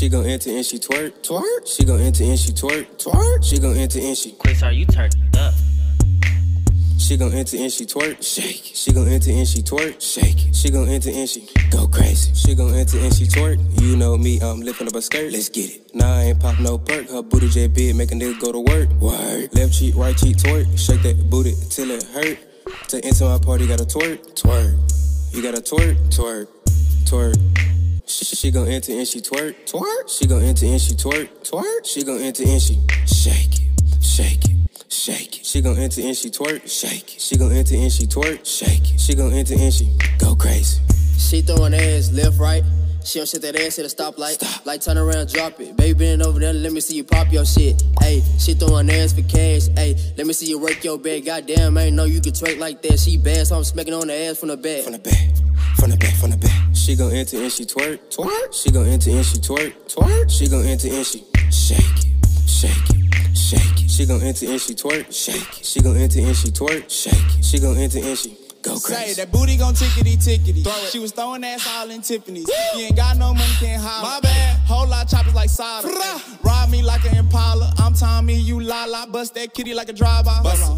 She gon' enter and she twerk, twerk. She gon' enter and she twerk, twerk. She gon' enter and she. Chris, are you turned up? She gon' enter and she twerk, shake. She gon' enter and she twerk, shake. She gon' enter and she go crazy. She gon' enter and she twerk. You know me, I'm lifting up a skirt. Let's get it. Nah, I ain't pop no perk. Her booty just big, make a nigga go to work. Word. Left cheek, right cheek, twerk. Shake that booty till it hurt. To enter my party, gotta twerk, twerk. You gotta twerk, twerk, twerk. She, she gon' enter and she twerk, twerk. She gon' enter and she twerk, twerk. She gon' enter and she shake it, shake it. Shake it. She gon' enter and she twerk, shake it. She gon' enter and she twerk, shake it. She gon' enter and she go crazy. She throwing ass left, right. She don't shit that ass at a stoplight. Stop. Like turn around, drop it. Baby bend over there, let me see you pop your shit. Ayy, she throwing ass for cash. Ayy, let me see you work your bag. Goddamn, I ain't know you could twerk like that. She bad, so I'm smacking on the ass from the back. From the back, from the back, from the back. She gon' enter and she twerk, twerk. She gon' enter and she twerk, twerk. She gon' enter and she shake it, shake it, shake it. She gon' enter and she twerk, shake it. She gon' enter and she twerk, shake it. She gon' enter and she go Say that booty gon' tickety tickety. She was throwing ass all in Tiffany's. You ain't got no money, can't holler. My bad. Whole lot choppers like solder. Ride me like an Impala. I'm Tommy, you la la. Bust that kitty like a drive-by. Bust.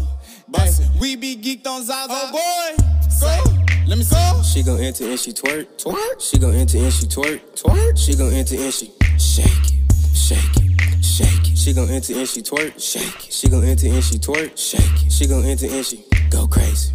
Bust it. We be geeked on Zaza. Oh boy. Go. Let me see. She gon' enter and she twerk, twerk. She gon' enter and she twerk, twerk. She gon' enter and she shake it, shake it, shake it. She gon' enter and she twerk, shake it. She gon' enter and she twerk, shake it. She gon' enter and she go crazy.